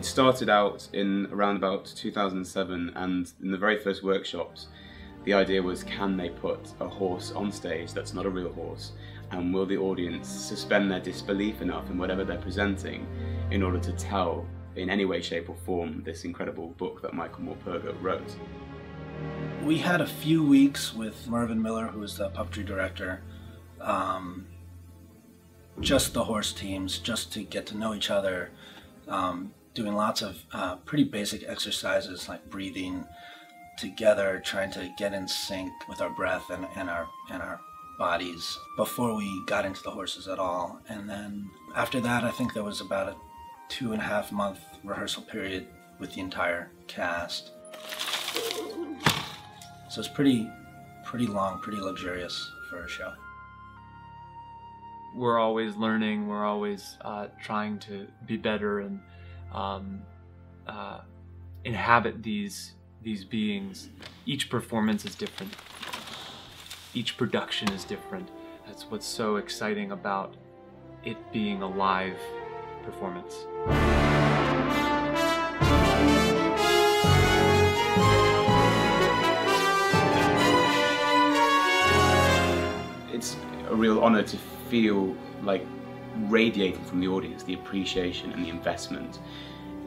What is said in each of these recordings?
It started out in around about 2007, and in the very first workshops, the idea was can they put a horse on stage that's not a real horse, and will the audience suspend their disbelief enough in whatever they're presenting in order to tell in any way, shape, or form this incredible book that Michael Morpurgo wrote? We had a few weeks with Mervyn Millar, who was the puppetry director, um, just the horse teams, just to get to know each other, um, doing lots of uh, pretty basic exercises like breathing together, trying to get in sync with our breath and, and our and our bodies before we got into the horses at all. And then after that, I think there was about a two and a half month rehearsal period with the entire cast. So it's pretty, pretty long, pretty luxurious for a show. We're always learning. We're always uh, trying to be better and um, uh, inhabit these these beings. Each performance is different. Each production is different. That's what's so exciting about it being a live performance. It's a real honor to feel like radiating from the audience the appreciation and the investment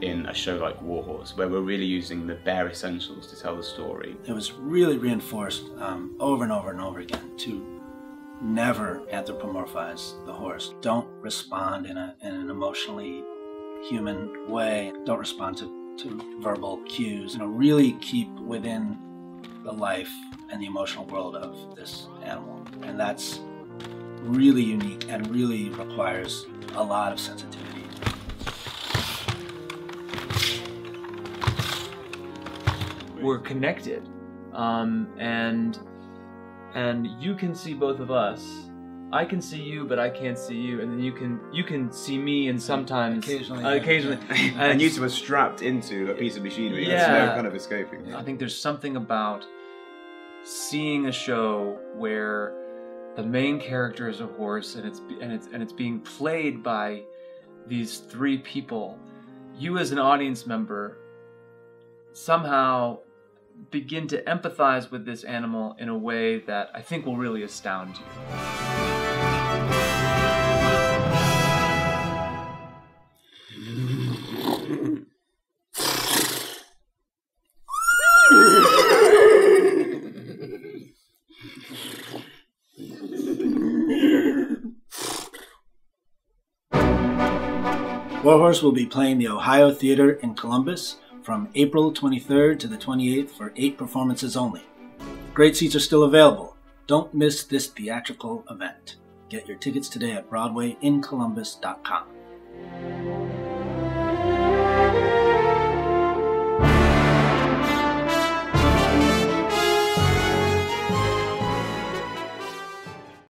in a show like War Horse, where we're really using the bare essentials to tell the story. It was really reinforced um, over and over and over again to never anthropomorphize the horse. Don't respond in, a, in an emotionally human way. Don't respond to, to verbal cues. You know, really keep within the life and the emotional world of this animal. And that's really unique and really requires a lot of sensitivity. We're connected, um, and and you can see both of us. I can see you, but I can't see you, and then you can you can see me, and sometimes Occasionally, uh, yeah. occasionally, And you two are strapped into a piece of machinery. There's Yeah. no kind of escaping. I think there's something about seeing a show where the main character is a horse and it's and it's and it's being played by these three people. You as an audience member somehow begin to empathize with this animal in a way that I think will really astound you. War Horse will be playing the Ohio Theatre in Columbus from April 23rd to the 28th for eight performances only. Great seats are still available. Don't miss this theatrical event. Get your tickets today at BroadwayInColumbus.com.